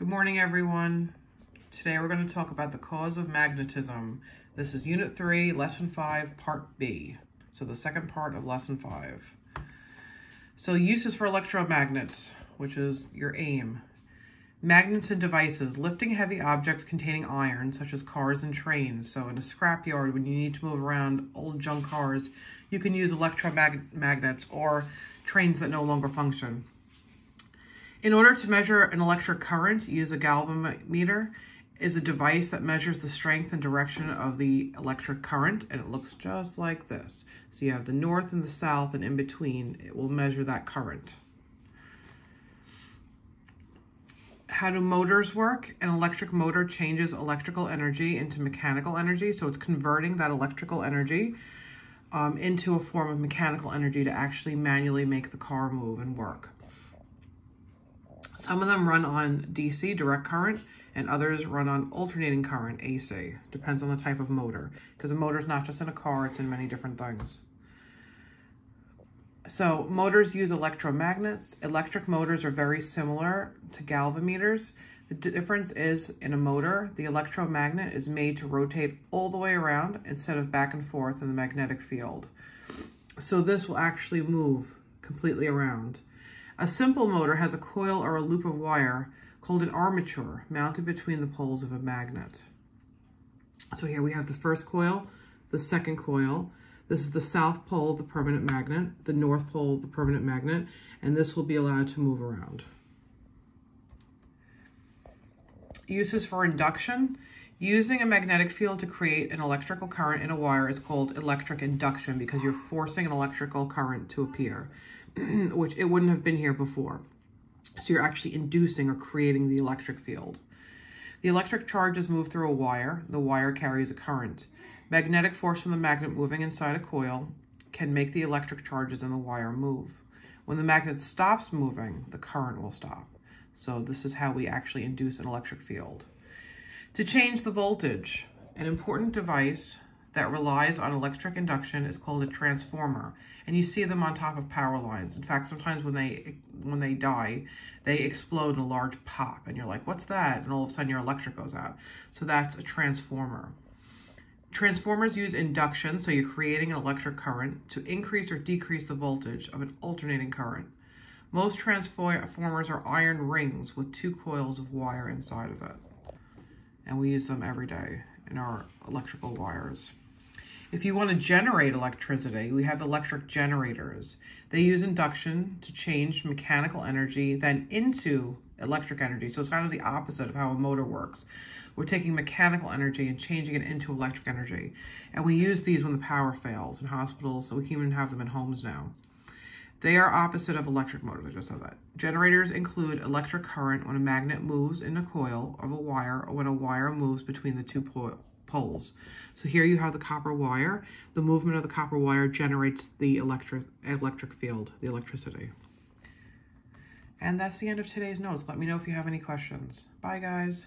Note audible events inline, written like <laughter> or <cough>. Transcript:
Good morning, everyone. Today we're going to talk about the cause of magnetism. This is Unit 3, Lesson 5, Part B. So the second part of Lesson 5. So uses for electromagnets, which is your aim. Magnets and devices, lifting heavy objects containing iron, such as cars and trains. So in a scrapyard, when you need to move around old junk cars, you can use electromagnets or trains that no longer function. In order to measure an electric current, use a galvanometer is a device that measures the strength and direction of the electric current, and it looks just like this. So you have the north and the south, and in between, it will measure that current. How do motors work? An electric motor changes electrical energy into mechanical energy, so it's converting that electrical energy um, into a form of mechanical energy to actually manually make the car move and work. Some of them run on DC, direct current, and others run on alternating current, AC. Depends on the type of motor, because a motor is not just in a car, it's in many different things. So motors use electromagnets. Electric motors are very similar to galvanometers. The difference is in a motor, the electromagnet is made to rotate all the way around instead of back and forth in the magnetic field. So this will actually move completely around. A simple motor has a coil or a loop of wire called an armature mounted between the poles of a magnet. So here we have the first coil, the second coil. This is the south pole of the permanent magnet, the north pole of the permanent magnet, and this will be allowed to move around. Uses for induction. Using a magnetic field to create an electrical current in a wire is called electric induction because you're forcing an electrical current to appear. <clears throat> which it wouldn't have been here before. So you're actually inducing or creating the electric field. The electric charges move through a wire. The wire carries a current. Magnetic force from the magnet moving inside a coil can make the electric charges in the wire move. When the magnet stops moving, the current will stop. So this is how we actually induce an electric field. To change the voltage, an important device that relies on electric induction is called a transformer. And you see them on top of power lines. In fact, sometimes when they when they die, they explode in a large pop. And you're like, what's that? And all of a sudden your electric goes out. So that's a transformer. Transformers use induction, so you're creating an electric current, to increase or decrease the voltage of an alternating current. Most transformers are iron rings with two coils of wire inside of it. And we use them every day in our electrical wires. If you want to generate electricity, we have electric generators. They use induction to change mechanical energy then into electric energy. So it's kind of the opposite of how a motor works. We're taking mechanical energy and changing it into electric energy. And we use these when the power fails in hospitals, so we can even have them in homes now. They are opposite of electric motors, I just said that. Generators include electric current when a magnet moves in a coil of a wire or when a wire moves between the two poles. So here you have the copper wire. The movement of the copper wire generates the electric, electric field, the electricity. And that's the end of today's notes. Let me know if you have any questions. Bye, guys.